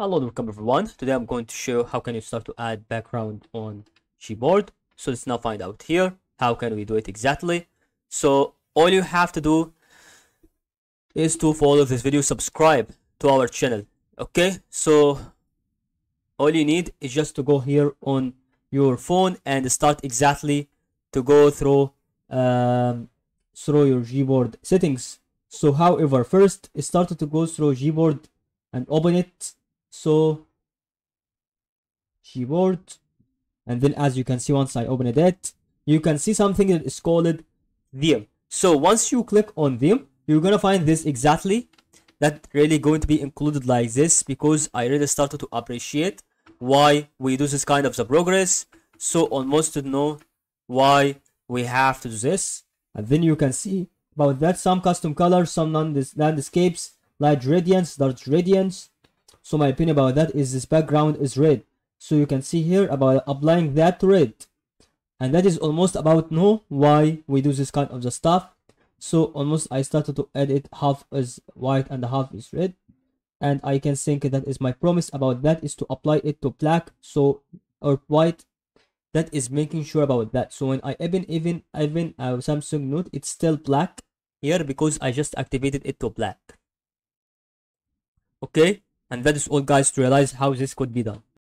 Hello welcome everyone. Today I'm going to show how can you start to add background on Gboard. So let's now find out here how can we do it exactly. So all you have to do is to follow this video, subscribe to our channel. Okay, so all you need is just to go here on your phone and start exactly to go through um, through your Gboard settings. So however, first start to go through Gboard and open it so Gboard and then as you can see once I open it you can see something that is called theme so once you click on theme you're gonna find this exactly that really going to be included like this because I really started to appreciate why we do this kind of the progress. So almost to know why we have to do this. And then you can see about that some custom colors some landscapes light gradients dark gradients so my opinion about that is this background is red. So you can see here about applying that red. And that is almost about know why we do this kind of the stuff. So almost i started to edit half is white and the half is red. And i can think that is my promise about that is to apply it to black so or white. That is making sure about that. So when i even even even uh, samsung note it's still black here because i just activated it to black. Okay and that is all guys to realize how this could be done